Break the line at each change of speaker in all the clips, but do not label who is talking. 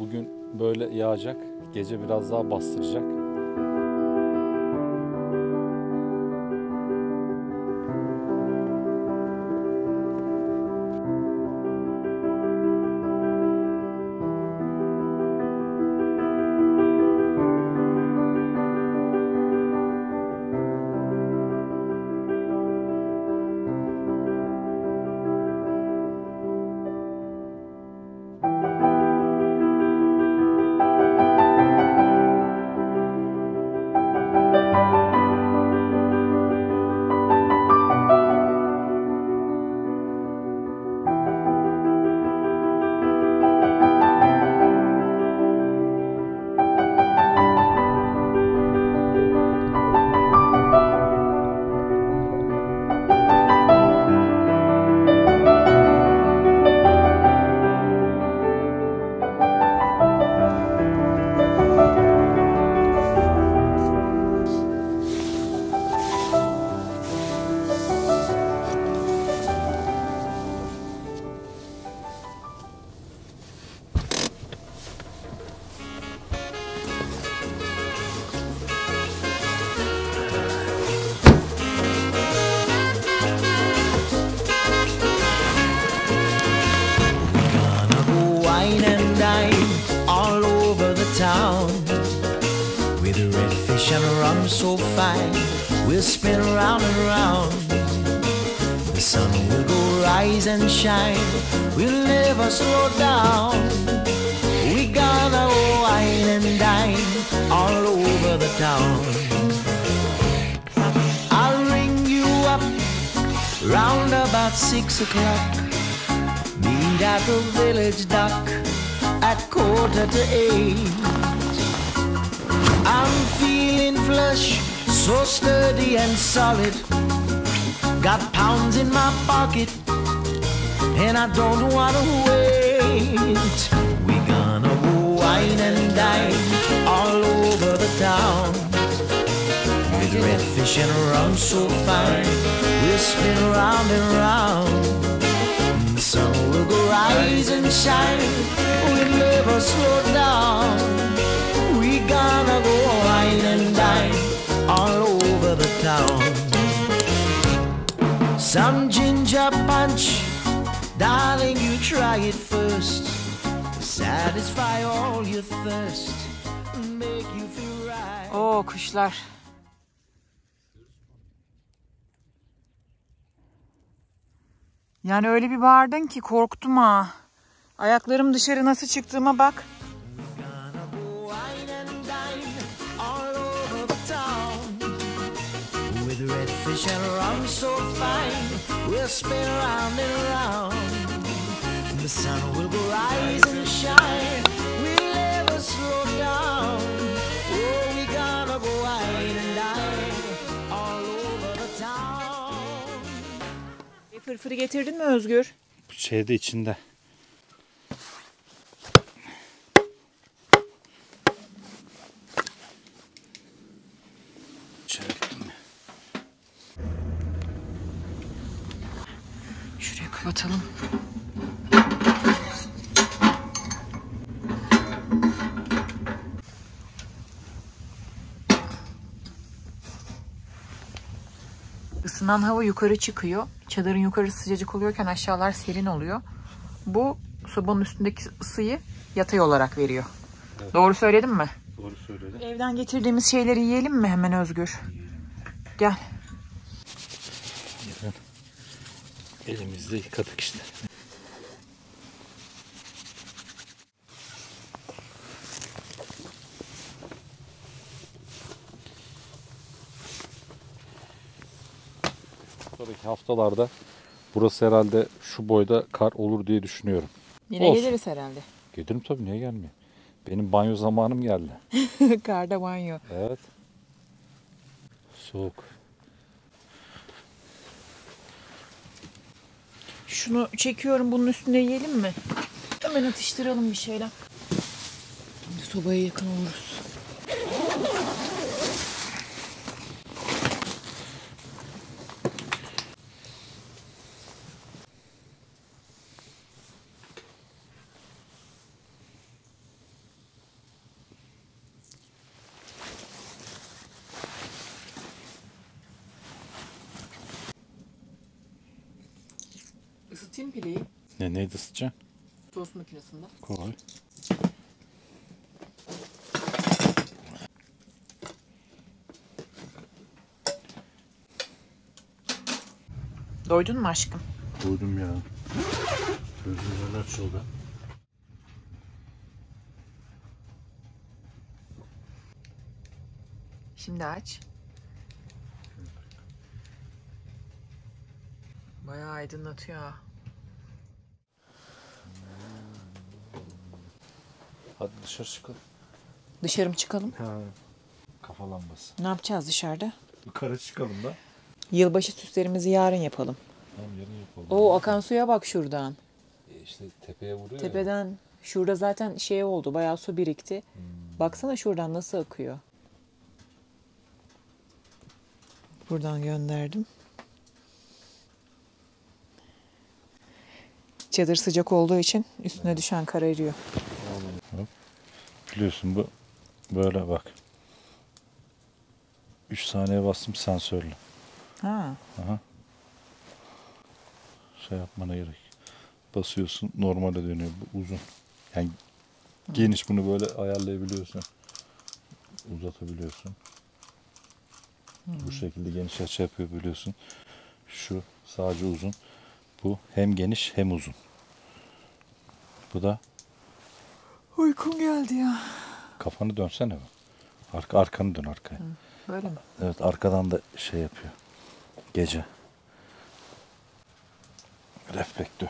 Bugün böyle yağacak. Gece biraz daha bastıracak.
So fine. We'll spin round and round. The sun will go rise and shine. We'll never slow down. We gonna wine and dine all over the town. I'll ring you up round about six o'clock. Meet at the village dock at quarter to eight. I'm feeling flush, so sturdy and solid. Got pounds in my pocket, and I don't wanna wait. We gonna go wine and dine all over the town. With red fish and rum so fine, we'll spin round and round. The sun will go rise and shine. We'll never slow down. Some ginger punch, darling, you try it first. Satisfy all your thirst, make you feel right.
Oo kuşlar. Yani öyle bir bağırdın ki korktum ha. Ayaklarım dışarı nasıl çıktığıma bak.
Fish and rum so fine. We'll spin round and round. The sun will go rise and shine. We'll never slow down. Oh, we gonna go wine and dine all over the town.
Fırfırı getirdin mi Özgür?
Şeyde içinde.
Şuraya kapatalım. Isınan hava yukarı çıkıyor. Çadırın yukarısı sıcacık oluyorken aşağılar serin oluyor. Bu sobanın üstündeki ısıyı yatay olarak veriyor. Doğru söyledim mi?
Doğru söyledi.
Evden getirdiğimiz şeyleri yiyelim mi hemen Özgür? Gel.
Elimizde yıkadık işte. Sonraki haftalarda burası herhalde şu boyda kar olur diye düşünüyorum.
Yine
Olsun.
geliriz herhalde.
Gelirim tabii niye gelmiyor? Benim banyo zamanım geldi.
Karda banyo.
Evet. Soğuk.
Şunu çekiyorum bunun üstünde yiyelim mi? Hemen atıştıralım bir şeyler. Sobaya yakın oluruz. Isıtayım pideyi
Ne neydi ısıtacaksın?
tost makinesinde.
Kolay.
Doydun mu aşkım?
Duydum ya. Gözümden açıldı.
Şimdi aç. Bayağı aydınlatıyor ha.
Hadi dışarı çıkalım.
Dışarı mı çıkalım?
Ha. Kafa lambası.
Ne yapacağız dışarıda?
Yukarı çıkalım da.
Yılbaşı süslerimizi yarın yapalım.
Tamam yarın yapalım.
O akan suya bak şuradan.
E işte tepeye vuruyor ya.
Tepeden şurada zaten şey oldu. Bayağı su birikti. Baksana şuradan nasıl akıyor. Buradan gönderdim. Çadır sıcak olduğu için üstüne düşen kar eriyor.
Biliyorsun bu böyle bak. 3 saniye bastım sensörlü.
Ha.
Şey yapmana gerek. Basıyorsun normale dönüyor. Bu uzun. Yani geniş bunu böyle ayarlayabiliyorsun. Uzatabiliyorsun. Bu şekilde geniş açı yapabiliyorsun. Şu sadece uzun. Bu hem geniş hem uzun. Bu da
Uykum geldi ya.
kafanı dönsene. be. Arka, arkanı dön arkaya.
Böyle mi?
Evet arkadan da şey yapıyor. Gece. Reflektör.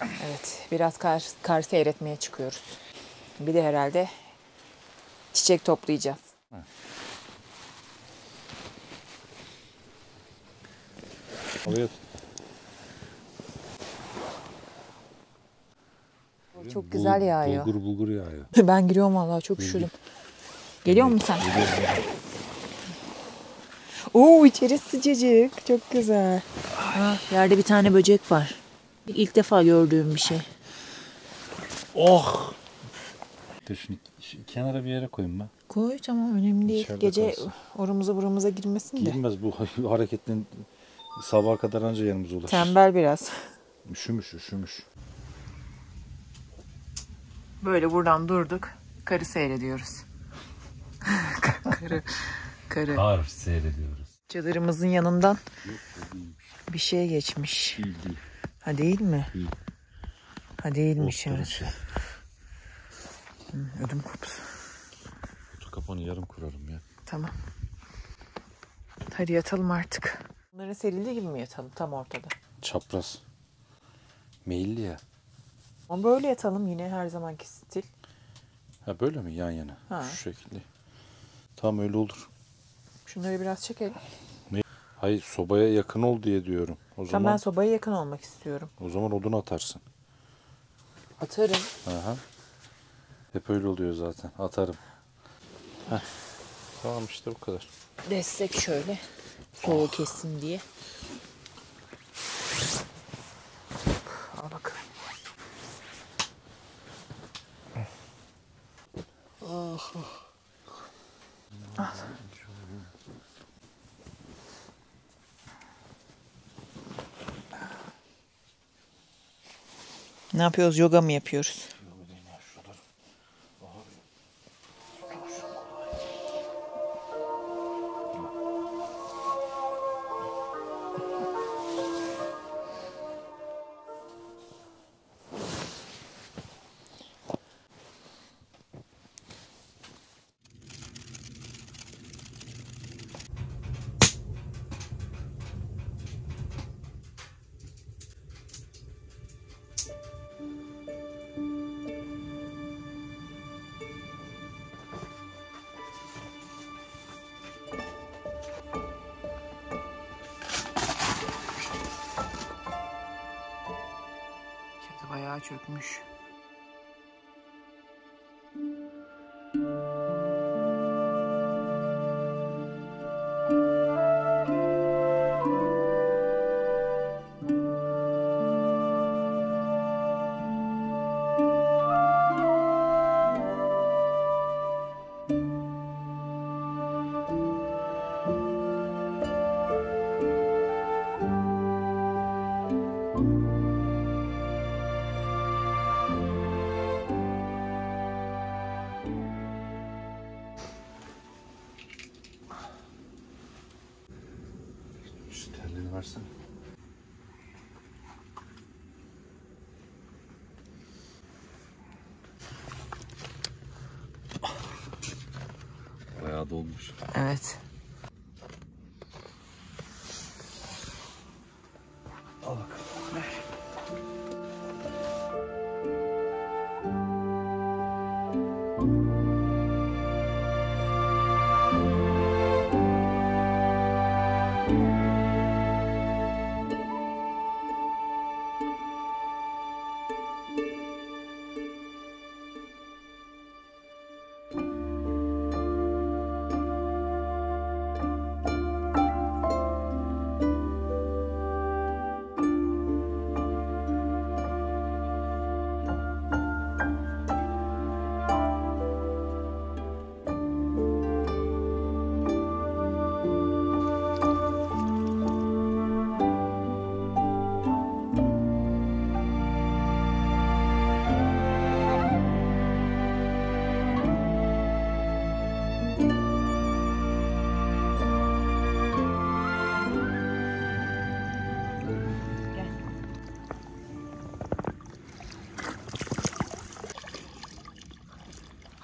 Evet. Biraz kar, kar seyretmeye çıkıyoruz. Bir de herhalde çiçek toplayacağız.
Evet.
Çok güzel yağıyor.
Bulgur bulgur yağıyor.
Ben giriyorum vallahi çok üşüdüm. Geliyor musun sen? Oo içerisi sıcacık. Çok güzel. Ha, yerde bir tane böcek var. İlk defa gördüğüm bir şey.
Oh! Dur şunu şu kenara bir yere koyayım ben.
Koy tamam önemli değil.
İçeride
Gece
kalsın.
orumuza burumuza girmesin de.
Girmez bu hareketin sabaha kadar anca yanımıza ulaşır.
Tembel biraz.
Üşümüş üşümüş.
Böyle buradan durduk. Karı seyrediyoruz. karı. Karı.
Kar seyrediyoruz.
Çadırımızın yanından bir şey geçmiş.
Değil değil.
Ha değil mi?
Değil.
Ha değilmiş
Otların
evet.
şey.
Ödüm koptu.
Otur kafanı yarım kurarım ya.
Tamam. Hadi yatalım artık. Bunların serildiği gibi mi yatalım tam ortada?
Çapraz. Meyilli ya.
Ama böyle yatalım yine her zamanki stil.
Ha böyle mi yan yana?
Ha.
Şu şekilde. Tamam öyle olur.
Şunları biraz çekelim.
Hayır sobaya yakın ol diye diyorum. O
Tamam
zaman
ben sobaya yakın olmak istiyorum.
o zaman odun atarsın.
Atarım.
Aha. Hep öyle oluyor zaten. Atarım. Heh. Tamam işte bu kadar.
Destek şöyle. Soğuğu kessin diye. Al bakalım. Ah. Ne yapıyoruz? Yoga mı yapıyoruz? Bayağı çökmüş.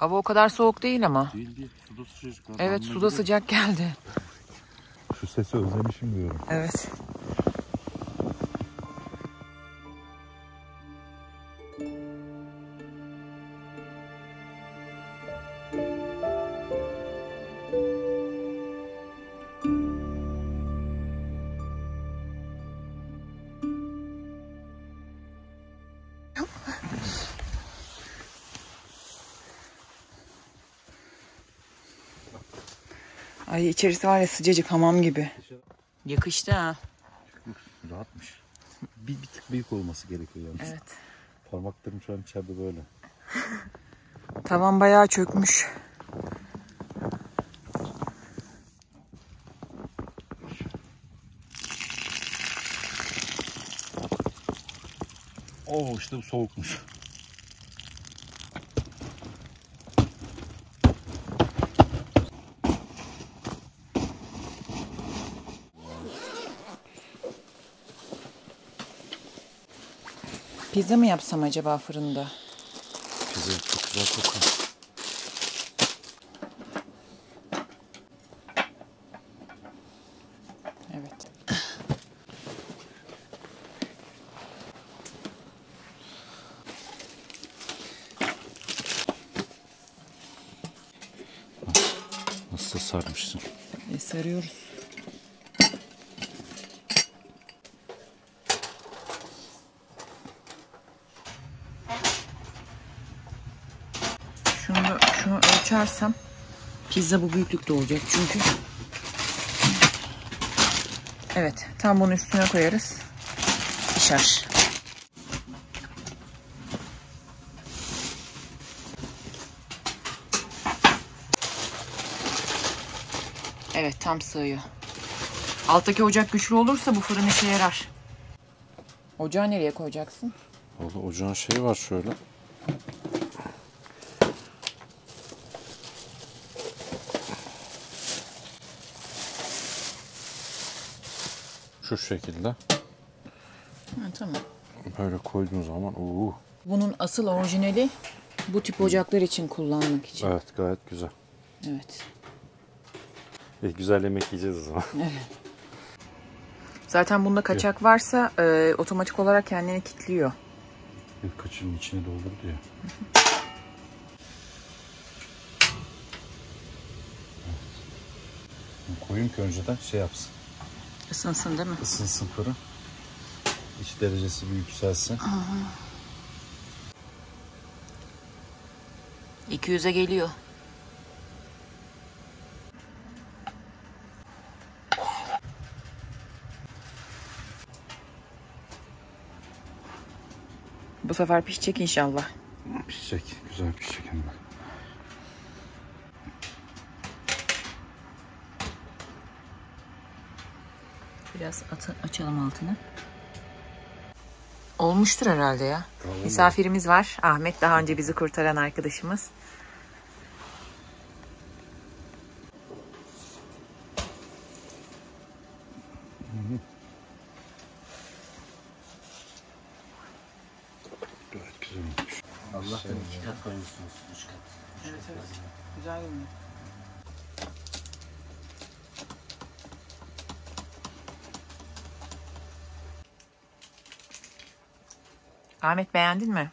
Hava o kadar soğuk değil ama.
Değil değil. Suda sıcacık.
Evet suda sıcak geldi.
Şu sesi özlemişim diyorum.
Evet. Ay içerisi var ya sıcacık hamam gibi. Yakıştı ha.
Rahatmış. Bir, bir tık büyük olması gerekiyor yalnız.
Evet.
Parmaklarım şu an içeride böyle.
Tavan bayağı çökmüş.
Oo işte bu soğukmuş.
Pizza mı yapsam acaba fırında?
Güzel, çok güzel kokuyor.
Evet.
Nasıl sarmışsın.
E, sarıyoruz. Şunu, da- ölçersem pizza bu büyüklükte olacak çünkü. Evet tam bunun üstüne koyarız. Pişer. Evet tam sığıyor. Alttaki ocak güçlü olursa bu fırın işe yarar. Ocağı nereye koyacaksın?
Valla ocağın şeyi var şöyle. Şu şekilde.
Ha, tamam.
Böyle koyduğun zaman uuu.
Bunun asıl orijinali bu tip ocaklar için kullanmak için.
Evet gayet güzel.
Evet.
E, güzel yemek yiyeceğiz o zaman.
Zaten bunda kaçak varsa e, otomatik olarak kendini kilitliyor.
Kaçının içine doldur diyor. Evet. Koyayım ki önceden şey yapsın.
Isınsın değil mi?
Isınsın fırın. İç derecesi bir yükselsin.
200'e geliyor. Bu sefer pişecek inşallah.
Pişecek. Güzel pişecek hem de.
Biraz atı, açalım altını. Olmuştur herhalde ya.
Tamam.
Misafirimiz var. Ahmet daha önce bizi kurtaran arkadaşımız. Ahmet beğendin mi?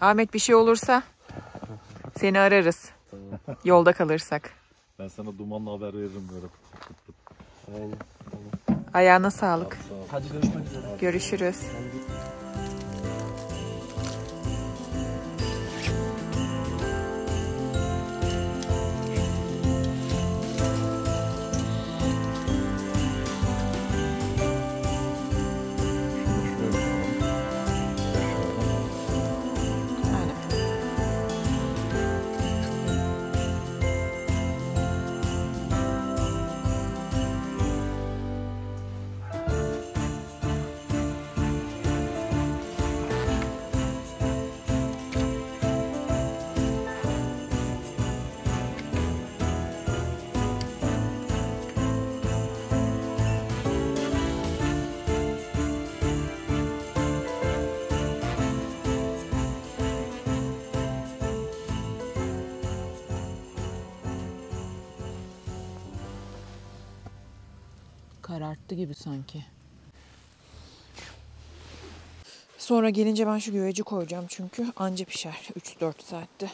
Ahmet bir şey olursa seni ararız. Yolda kalırsak.
Ben sana dumanla haber veririm böyle.
Ayağına sağlık.
Hadi görüşmek üzere.
Görüşürüz. Gibi sanki. Sonra gelince ben şu güveci koyacağım çünkü anca pişer 3-4 saatte.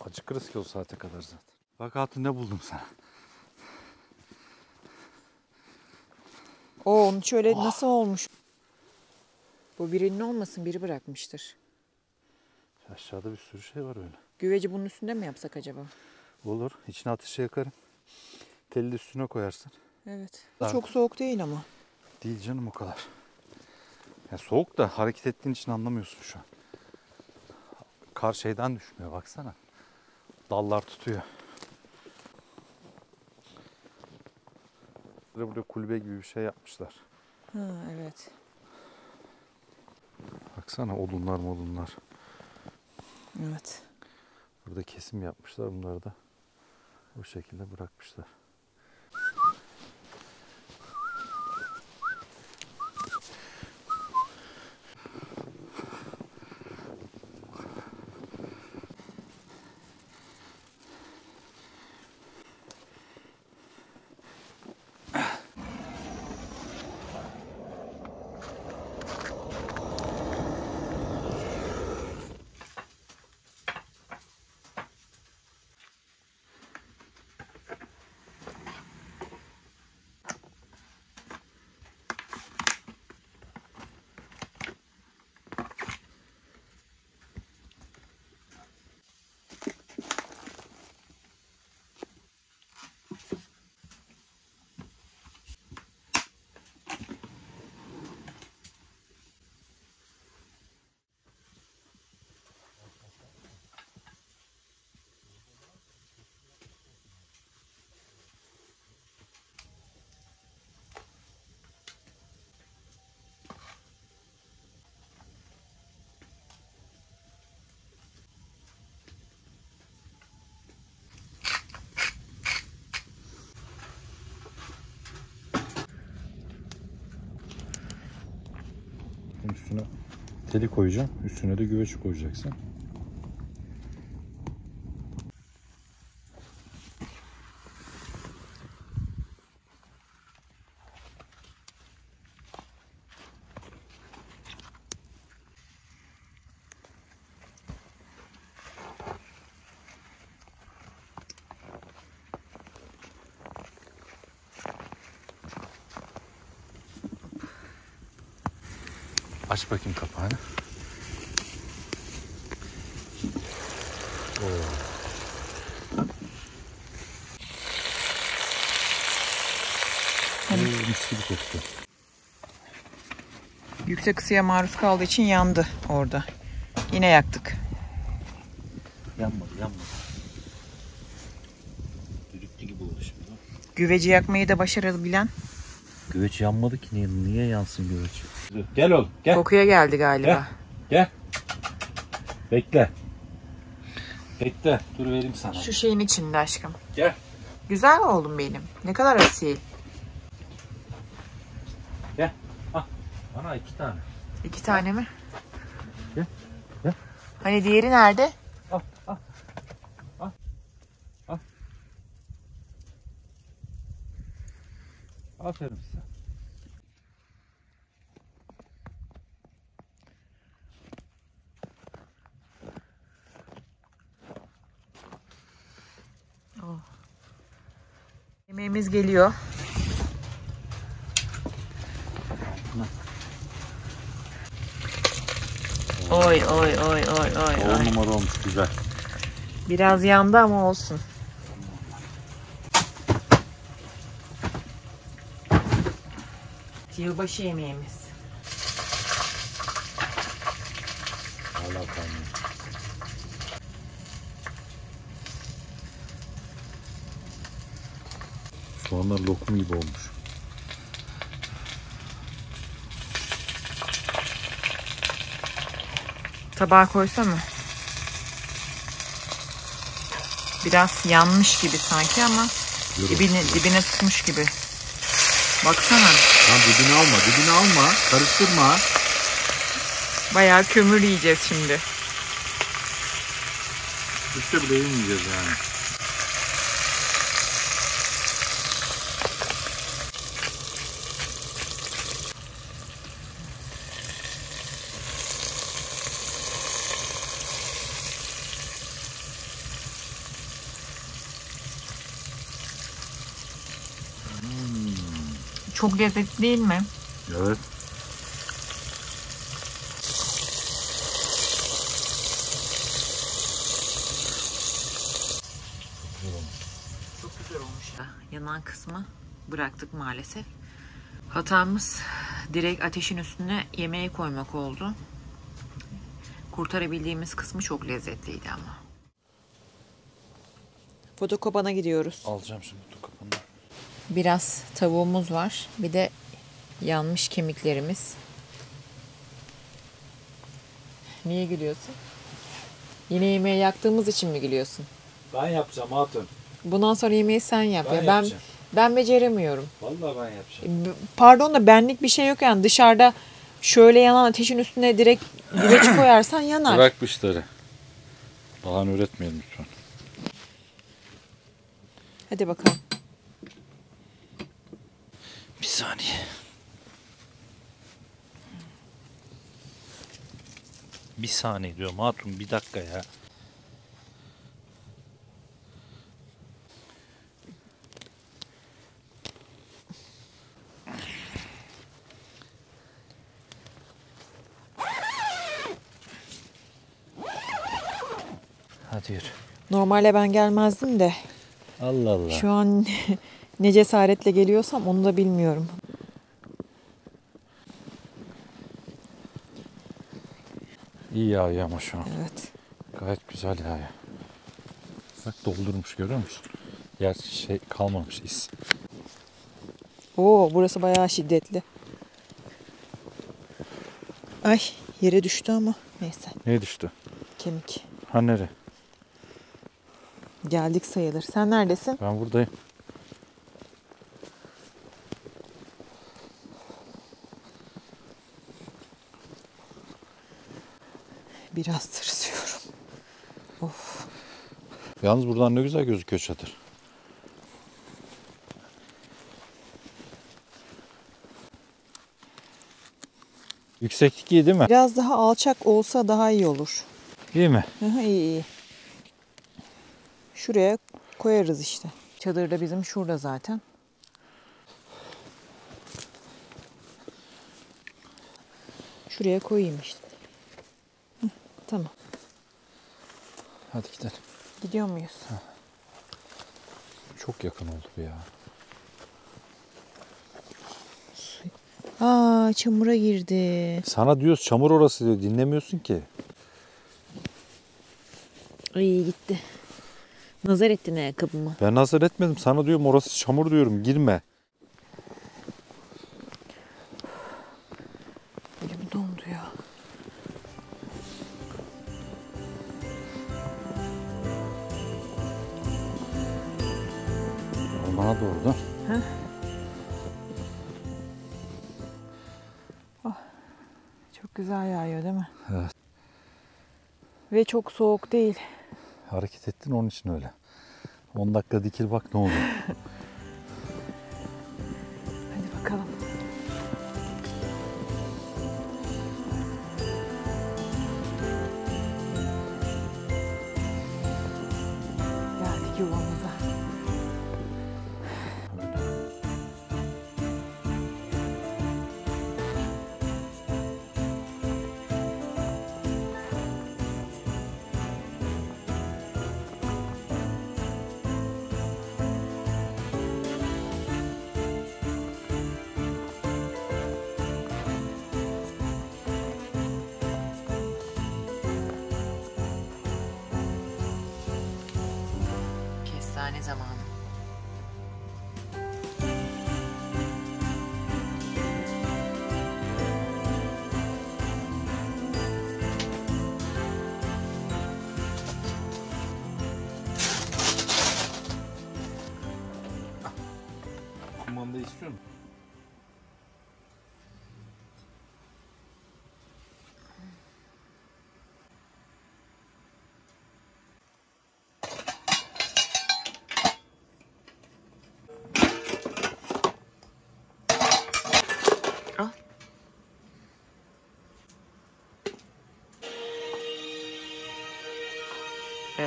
Acıkırız ki o saate kadar zaten. Bak hatun ne buldum sana.
O onun şöyle nasıl olmuş? Bu birinin olmasın biri bırakmıştır.
Aşağıda bir sürü şey var öyle.
Güveci bunun üstünde mi yapsak acaba?
Olur. İçine ateşe yakarım. Teli de üstüne koyarsın.
Evet.
Daha-
Çok soğuk değil ama.
Değil canım o kadar. Ya soğuk da hareket ettiğin için anlamıyorsun şu an. Kar şeyden düşmüyor baksana. Dallar tutuyor. Burada kulübe gibi bir şey yapmışlar.
Ha evet.
Baksana odunlar modunlar.
Evet.
Burada kesim yapmışlar bunları da. Bu şekilde bırakmışlar. Üstüne teli koyacağım. Üstüne de güveç koyacaksın. Aç bakayım kapağını. Oo. Oo, mis gibi koktu.
Yüksek ısıya maruz kaldığı için yandı orada. Yine yaktık.
Yanmadı yanmadı. Düdüklü gibi oldu şimdi.
Güveci yakmayı da başarabilen
Güveç yanmadı ki niye, niye yansın güveç? Gel oğlum gel.
kokuya geldi galiba.
Gel. Bekle. Bekle. Dur vereyim sana.
Şu şeyin içinde aşkım.
Gel.
Güzel oğlum benim. Ne kadar asil.
Gel. Al. Bana iki tane.
İki tane mi?
Gel, gel.
Hani diğeri nerede?
Al. Al. Al. Al. Aferin
Yemeğimiz geliyor. Oy oy oy oy oy
On
oy.
numara olmuş güzel.
Biraz yandı ama olsun. Yılbaşı yemeğimiz.
Soğanlar lokum gibi olmuş.
Tabağa koysana. Biraz yanmış gibi sanki ama dibine, dibine tutmuş gibi. Baksana.
Lan dibini alma, dibini alma. Karıştırma.
Bayağı kömür yiyeceğiz şimdi.
Üstte bile yemeyeceğiz yani.
Çok lezzetli değil mi?
Evet.
Çok güzel olmuş ya. Yanan kısmı bıraktık maalesef. Hatamız direkt ateşin üstüne yemeği koymak oldu. Kurtarabildiğimiz kısmı çok lezzetliydi ama. Fotokopana gidiyoruz.
Alacağım şimdi.
Biraz tavuğumuz var. Bir de yanmış kemiklerimiz. Niye gülüyorsun? Yine yemeği yaktığımız için mi gülüyorsun?
Ben yapacağım hatun.
Bundan sonra yemeği sen yap.
Ben
ya. ben
yapacağım.
ben beceremiyorum.
Vallahi ben yapacağım.
B- Pardon da benlik bir şey yok yani dışarıda şöyle yanan ateşin üstüne direkt güveç koyarsan yanar.
Bırak bu işleri. Bahane üretmeyelim lütfen.
Hadi bakalım.
Bir saniye. Bir saniye diyorum hatun bir dakika ya. Hadi yürü.
Normalde ben gelmezdim de
Allah Allah.
şu an ne cesaretle geliyorsam onu da bilmiyorum.
İyi yağıyor ama şu an.
Evet.
Gayet güzel yağıyor. Bak doldurmuş görüyor musun? Yer şey kalmamış iz.
Oo burası bayağı şiddetli. Ay yere düştü ama neyse
Ne düştü?
kemik.
Ha nere?
Geldik sayılır. Sen neredesin?
Ben buradayım.
Biraz tırsıyorum.
Yalnız buradan ne güzel gözüküyor çadır. Yükseklik iyi değil mi?
Biraz daha alçak olsa daha iyi olur.
İyi mi?
Aha, iyi iyi. Şuraya koyarız işte. Çadır da bizim şurada zaten. Şuraya koyayım işte. Tamam.
Hadi gidelim.
Gidiyor muyuz?
Çok yakın oldu bu ya.
Aa çamura girdi.
Sana diyoruz çamur orası diyor. Dinlemiyorsun ki.
Ay gitti. Nazar ettin ayakkabıma.
Ben hazır etmedim. Sana diyorum orası çamur diyorum. Girme.
Çok güzel yağıyor değil mi?
Evet.
Ve çok soğuk değil.
Hareket ettin onun için öyle. 10 dakika dikil bak ne oluyor.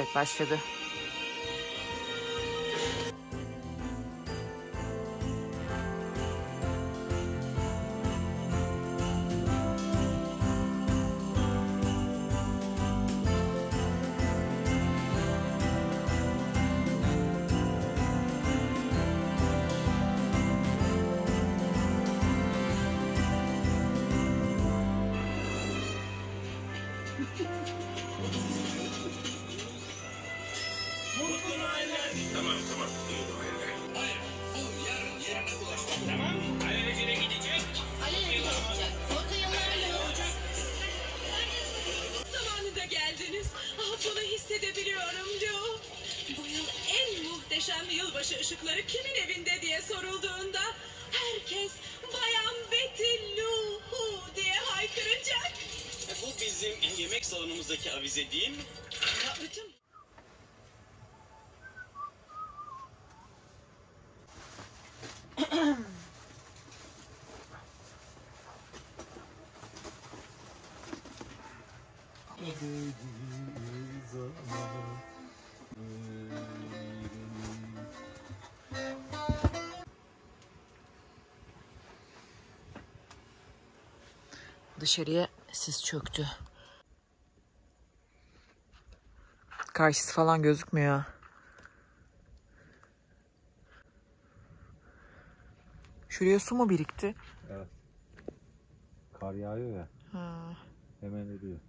Evet başladı.
Salonumuzdaki avize değil mi?
Ya bütün
Dışarıya sis çöktü. Karşısı falan gözükmüyor. ha. Şuraya su mu birikti?
Kar yağıyor ya. Hemen eriyor.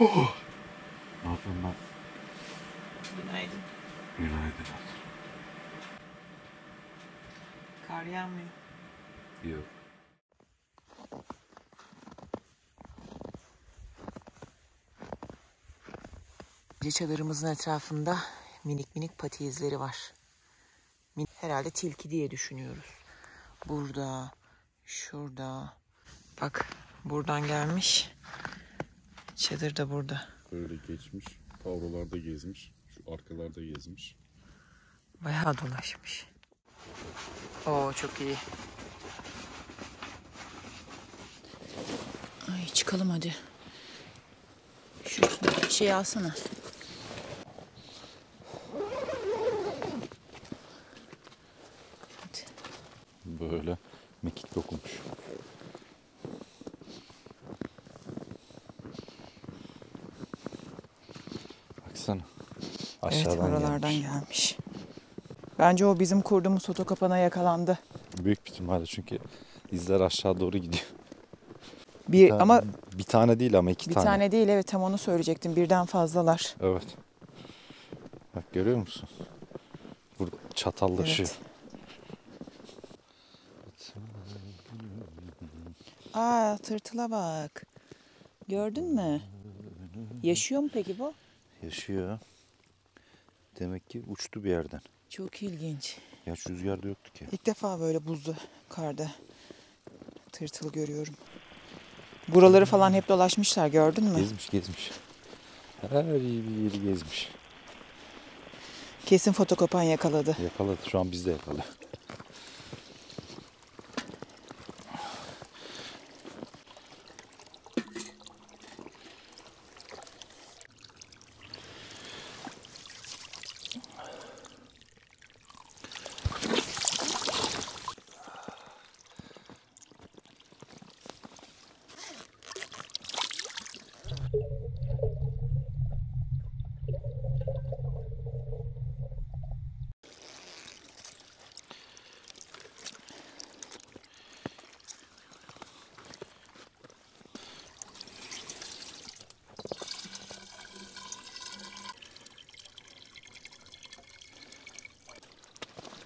Ne yapıyorsun lan?
Günaydın.
Günaydın.
Kar yağmıyor.
Yok.
Gece çadırımızın etrafında
Minik minik pati izleri var. Min- Herhalde tilki diye düşünüyoruz. Burada, şurada. Bak buradan gelmiş. Çadır da burada.
Böyle geçmiş. Tavrolarda gezmiş. Şu arkalarda gezmiş.
Bayağı dolaşmış. Oo çok iyi. Ay çıkalım hadi. Şu şeyi alsana. Hadi.
Böyle mekik dokunmuş. Baksana. Aşağıdan
evet oralardan
gelmiş.
gelmiş. Bence o bizim kurduğumuz foto kapana yakalandı.
Büyük bir ihtimalle çünkü izler aşağı doğru gidiyor.
Bir
Ha,
ama
bir tane değil ama iki
bir
tane.
tane. değil evet tam onu söyleyecektim. Birden fazlalar.
Evet. Bak görüyor musun? Burada çatallaşıyor.
Evet. Aa tırtıla bak. Gördün mü? Yaşıyor mu peki bu?
Yaşıyor. Demek ki uçtu bir yerden.
Çok ilginç.
Ya şu rüzgarda yoktu ki.
İlk defa böyle buzlu karda tırtıl görüyorum. Buraları falan hep dolaşmışlar gördün mü?
Gezmiş gezmiş. Her bir yeri gezmiş.
Kesin fotokopan yakaladı.
Yakaladı. Şu an bizde yakalıyor.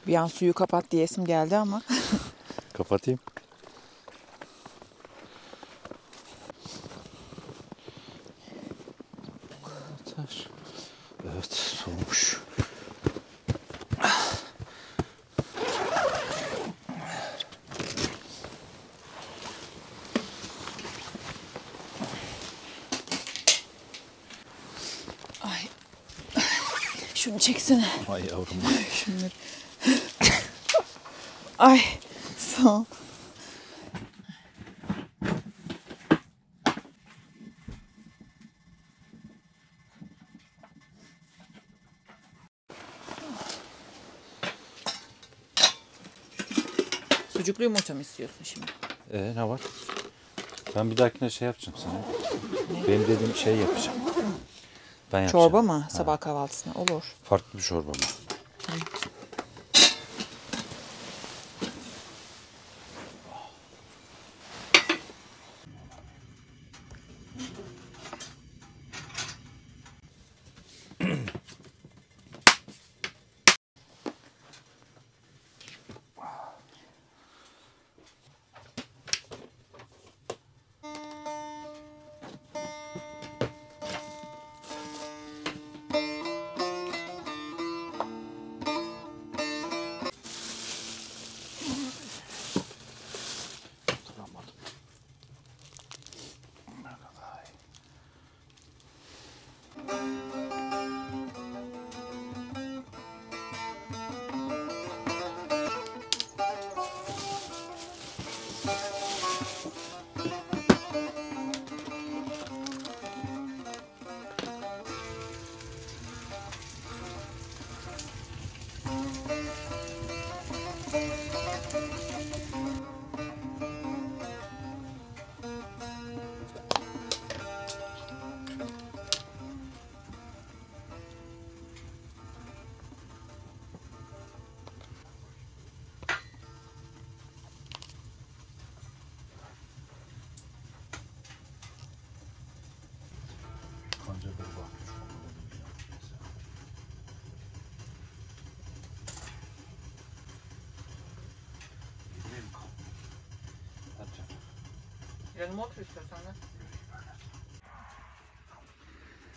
Bir an suyu kapat diyesim geldi ama.
Kapatayım. Yeter. Evet soğumuş.
Ay. Şunu çeksene.
Ay yavrum.
Şunları. Ay sağ ol. Sucuklu yumurta mı istiyorsun şimdi?
Ee ne var? Ben bir dahakine şey yapacağım sana. Benim dediğim şey yapacağım. Ben yapacağım.
Çorba mı sabah kahvaltısına? Olur.
Farklı bir çorba mı? Duramadım.
Yanıma otur istiyorsan da.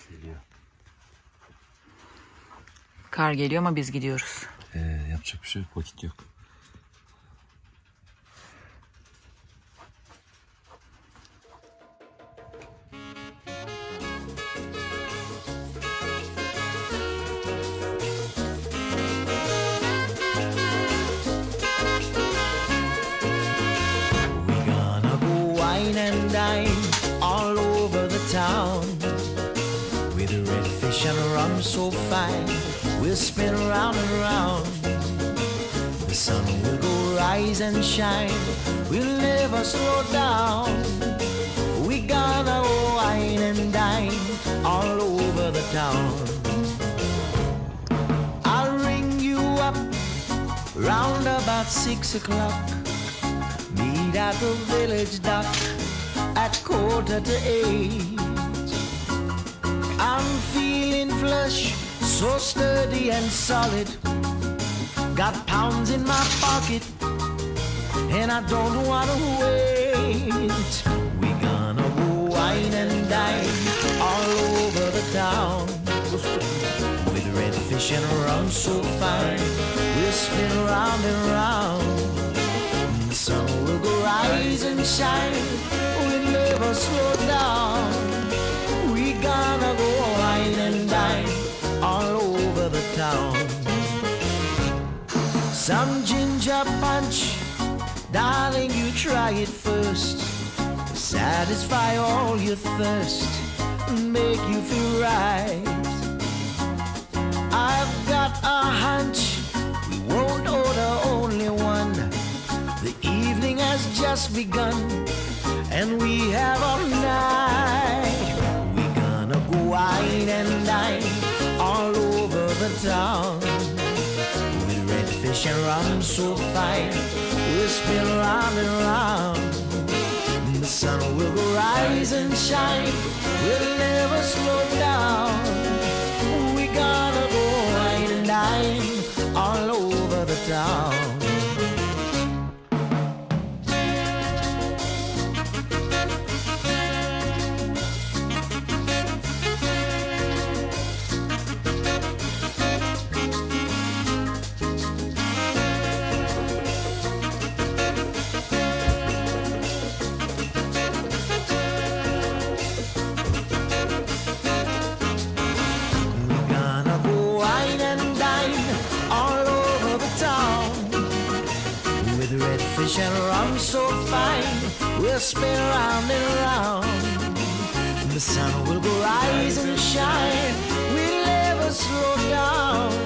Geliyor.
Kar geliyor ama biz gidiyoruz.
Ee, yapacak bir şey yok. Vakit yok.
I'm feeling flush, so sturdy and solid. Got pounds in my pocket, and I don't wanna wait. We gonna go wine and dine all over the town. With red fish and rum so fine, we'll spin round and round. The sun will go rise and shine. Never slow down. We gonna go wine and dine all over the town. Some ginger punch, darling, you try it first. Satisfy all your thirst, and make you feel right. I've got a hunch we won't order only one. The evening has just begun, and we have all night. We gonna go wine and dine all over the town with red fish and rum so fine. We'll spin round and round. The sun will rise and shine. We'll never slow down. Fish and rum so fine. We'll spin round and round. The sun will go rise and shine. We'll never slow down.